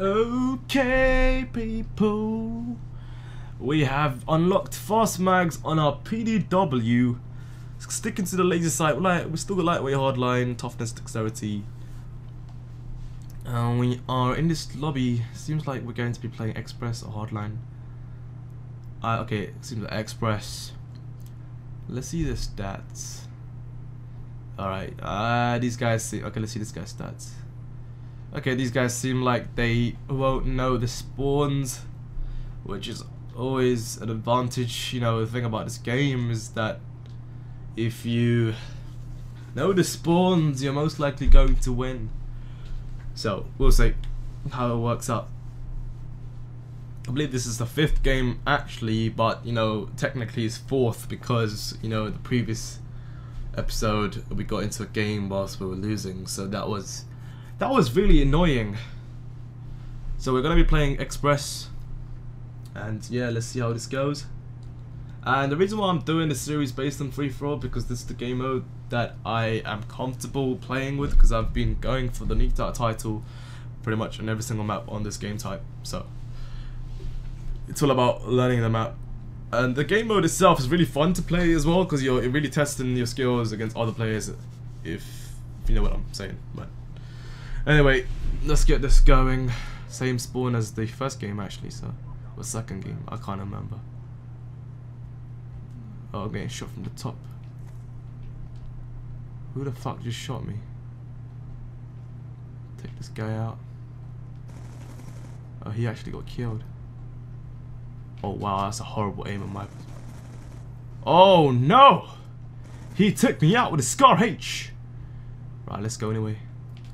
Okay, people. We have unlocked fast mags on our PDW. Sticking to the laser sight, like we still got lightweight hardline, toughness, dexterity. And we are in this lobby. Seems like we're going to be playing express or hardline. Uh, okay, seems like express. Let's see the stats. Alright, uh, these guys see. Okay, let's see this guy's stats. Okay, these guys seem like they won't know the spawns, which is always an advantage. You know, the thing about this game is that if you know the spawns, you're most likely going to win. So, we'll see how it works out. I believe this is the fifth game actually, but you know, technically it's fourth because, you know, the previous episode we got into a game whilst we were losing, so that was that was really annoying. So we're gonna be playing Express and yeah, let's see how this goes. And the reason why I'm doing this series based on free for all because this is the game mode that I am comfortable playing with because I've been going for the Nita title pretty much on every single map on this game type. So it's all about learning the map. And the game mode itself is really fun to play as well because you're really testing your skills against other players if you know what I'm saying. But anyway, let's get this going. Same spawn as the first game actually, so or second game, I can't remember. Oh, I'm getting shot from the top. Who the fuck just shot me? Take this guy out. Oh, he actually got killed. Oh wow, that's a horrible aim on my... Oh no! He took me out with a Scar H! Right, let's go anyway.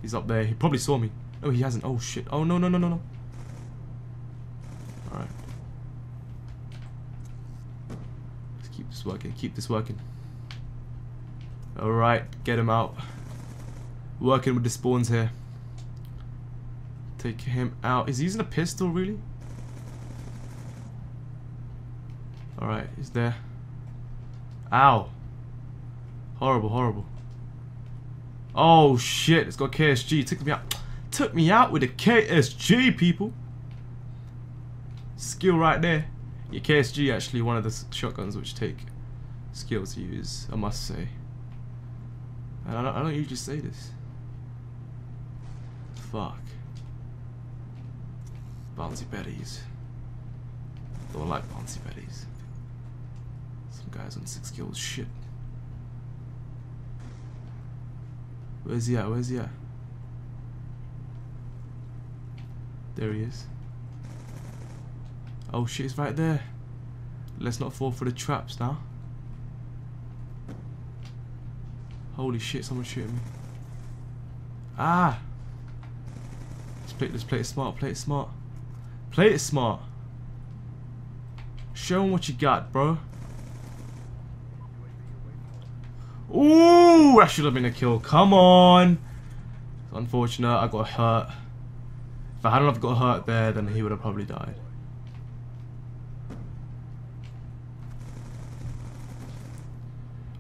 He's up there. He probably saw me. Oh, he hasn't. Oh shit. Oh no, no, no, no, no. Alright. Let's keep this working. Keep this working. Alright, get him out. Working with the spawns here. Take him out. Is he using a pistol, really? Alright, he's there. Ow. Horrible, horrible. Oh shit, it's got KSG. Took me out. Took me out with a KSG, people. Skill right there. Your KSG actually one of the shotguns which take skill to use, I must say. And I don't, I don't usually say this. Fuck. Bouncy betties. Don't like bouncy betties. Some guys on six kills. Shit. Where's he at? Where's he at? There he is. Oh shit, he's right there. Let's not fall for the traps now. Holy shit, someone's shooting me. Ah! Let's play, let's play it smart, play it smart. Play it smart. Show him what you got, bro. Ooh, that should have been a kill. Come on. It's unfortunate, I got hurt. If I hadn't have got hurt there, then he would have probably died.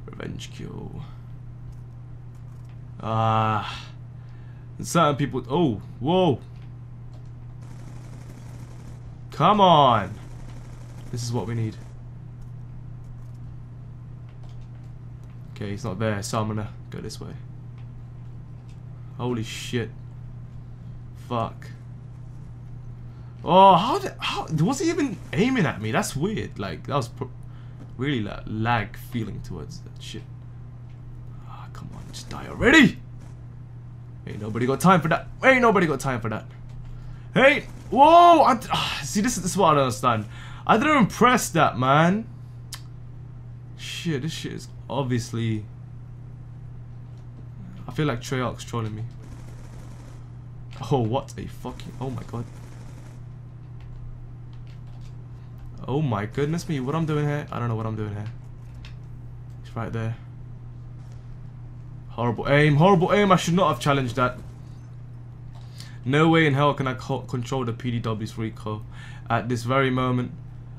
Revenge kill. Ah. Uh, certain people... Oh, whoa. Come on. This is what we need. Okay, he's not there, so I'm gonna go this way. Holy shit. Fuck. Oh, how did, how, was he even aiming at me? That's weird. Like, that was really like, lag feeling towards that shit. Ah, oh, come on, just die already. Ain't nobody got time for that. Ain't nobody got time for that. Hey, whoa! I, uh, see, this, this is what I don't understand. I didn't press that, man. Shit, this shit is obviously... I feel like Treyarch's trolling me. Oh, what a fucking... Oh my god. Oh my goodness me, what I'm doing here? I don't know what I'm doing here. It's right there. Horrible aim, horrible aim. I should not have challenged that. No way in hell can I control the PDW's recoil at this very moment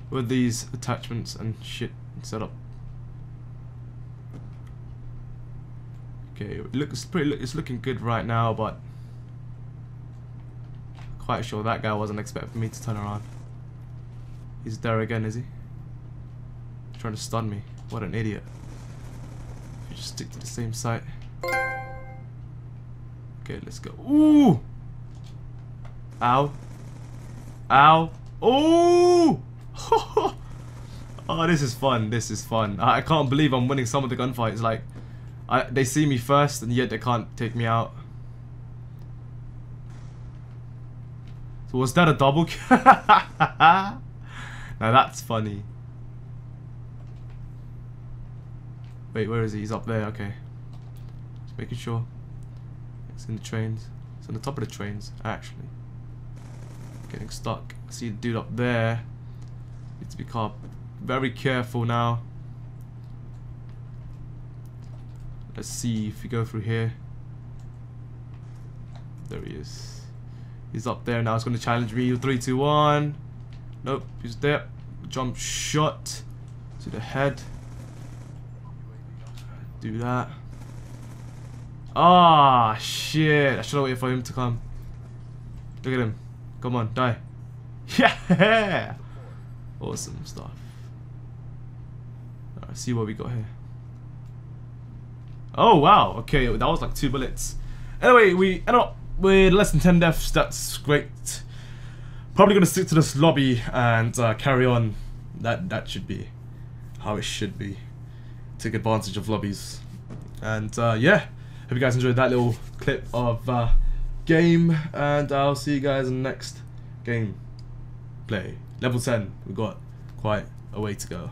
with these attachments and shit set up. Okay, it looks pretty. It's looking good right now, but quite sure that guy wasn't expecting me to turn around. He's there again, is he? Trying to stun me. What an idiot. You just stick to the same site. Okay, let's go. Ooh! Ow. Ow. Ooh! oh, this is fun. This is fun. I can't believe I'm winning some of the gunfights. Like, I, they see me first, and yet they can't take me out. So was that a double kill? now that's funny. Wait, where is he? He's up there, okay. Just making sure. It's in the trains. It's on the top of the trains, actually. Getting stuck. I see the dude up there. Need to be calm. Very careful now. Let's see if we go through here. There he is. He's up there now. He's going to challenge me. Three, two, one. Nope. He's there. Jump shot to the head. Do that. Ah, shit. I should have waited for him to come. Look at him. Come on, die. Yeah! Awesome stuff. Alright, see what we got here. Oh, wow. Okay, that was like two bullets. Anyway, we ended up with less than 10 deaths, that's great. Probably going to stick to this lobby and uh, carry on. That that should be how it should be. Take advantage of lobbies. And uh, yeah, hope you guys enjoyed that little clip of uh, game. And I'll see you guys in the next game play. Level 10, we've got quite a way to go.